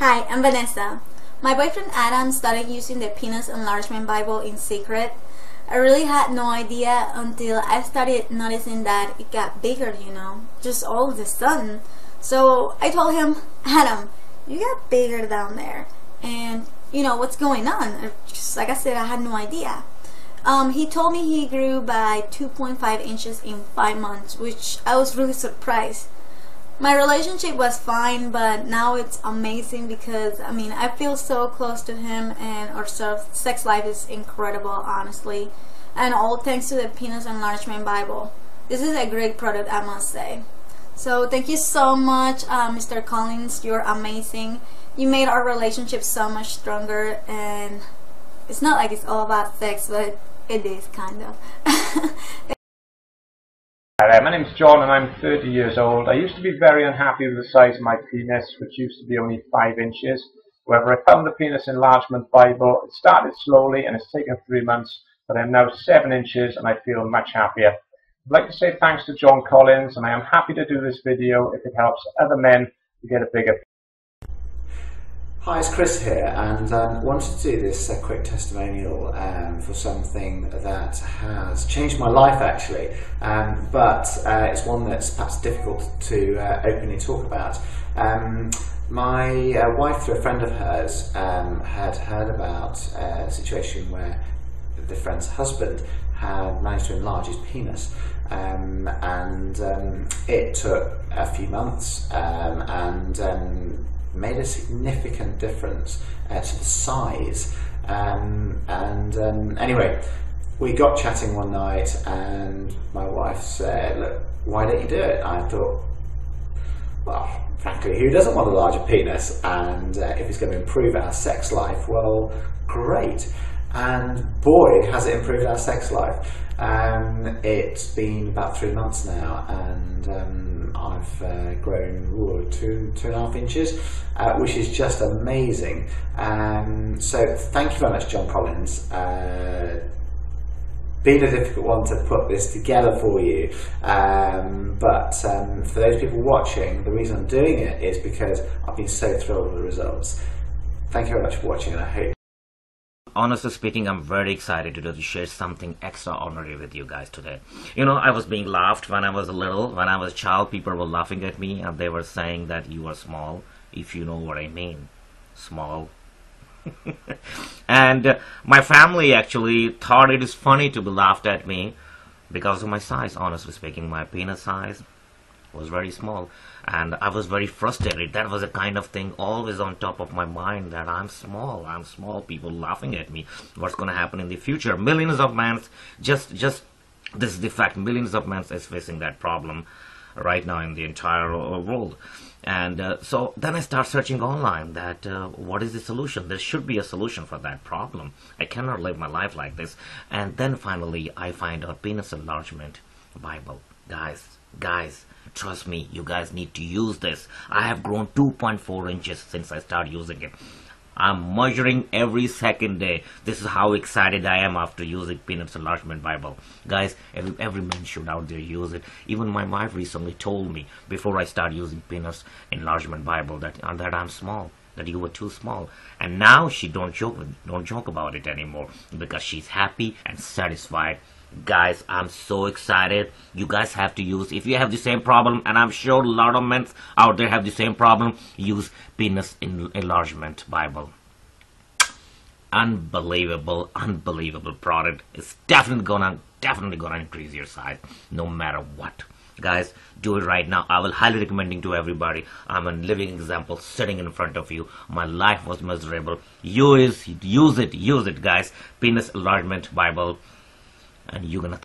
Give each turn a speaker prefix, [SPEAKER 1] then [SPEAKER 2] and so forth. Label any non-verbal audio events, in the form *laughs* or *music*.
[SPEAKER 1] Hi, I'm Vanessa. My boyfriend Adam started using the Penis Enlargement Bible in secret. I really had no idea until I started noticing that it got bigger, you know, just all of a sudden. So I told him, Adam, you got bigger down there. And, you know, what's going on? Just like I said, I had no idea. Um, he told me he grew by 2.5 inches in 5 months, which I was really surprised. My relationship was fine, but now it's amazing because, I mean, I feel so close to him and our sex life is incredible, honestly. And all thanks to the Penis Enlargement Bible. This is a great product, I must say. So thank you so much, uh, Mr. Collins. You're amazing. You made our relationship so much stronger and it's not like it's all about sex, but it is kind of. *laughs*
[SPEAKER 2] Hi my name's John and I'm 30 years old. I used to be very unhappy with the size of my penis, which used to be only 5 inches. However, I found the Penis Enlargement Bible. It started slowly and it's taken 3 months, but I'm now 7 inches and I feel much happier. I'd like to say thanks to John Collins and I am happy to do this video if it helps other men to get a bigger
[SPEAKER 3] Hi, it's Chris here, and um, wanted to do this uh, quick testimonial um, for something that has changed my life actually, um, but uh, it's one that's perhaps difficult to uh, openly talk about. Um, my uh, wife, through a friend of hers, um, had heard about uh, a situation where the friend's husband had managed to enlarge his penis. Um, and it took a few months, and made a significant difference uh, to the size. Um, and um, anyway, we got chatting one night, and my wife said, "Look, why don't you do it?" I thought, well, frankly, who doesn't want a larger penis? And uh, if it's going to improve our sex life, well, great. And boy, has it improved our sex life. Um, it's been about three months now, and um, I've uh, grown ooh, two two and a half inches, uh, which is just amazing. Um, so thank you very much, John Collins. Uh, been a difficult one to put this together for you, um, but um, for those people watching, the reason I'm doing it is because I've been so thrilled with the results. Thank you very much for watching, and I hope
[SPEAKER 4] honestly speaking, I'm very excited to, share something extraordinary with you guys today. You know, I was being laughed when I was a little. When I was a child, people were laughing at me and they were saying that you are small, if you know what I mean. Small. *laughs* and uh, my family actually thought it is funny to be laughed at me because of my size, honestly speaking, my penis size was very small and I was very frustrated. That was a kind of thing always on top of my mind that I'm small, I'm small, people laughing at me. What's going to happen in the future? Millions of men, just, just, this is the fact, millions of men is facing that problem right now in the entire world. And uh, so then I start searching online that uh, what is the solution? There should be a solution for that problem. I cannot live my life like this. And then finally I find out penis enlargement Bible. Guys, guys, Trust me, you guys need to use this. I have grown 2.4 inches since I started using it. I'm measuring every second day. This is how excited I am after using Penis Enlargement Bible. Guys, every, every man should out there use it. Even my wife recently told me before I start using Penis Enlargement Bible that, uh, that I'm small that you were too small and now she don't joke don't joke about it anymore because she's happy and satisfied guys i'm so excited. You guys have to use if you have the same problem and i'm sure a lot of men out there have the same problem use penis enlargement bible. Unbelievable unbelievable product. It's definitely gonna definitely gonna increase your size no matter what. Guys do it right now. I will highly recommending to everybody. I'm a living example sitting in front of you. My life was miserable. Use use it use it guys. Penis enlargement bible and you're gonna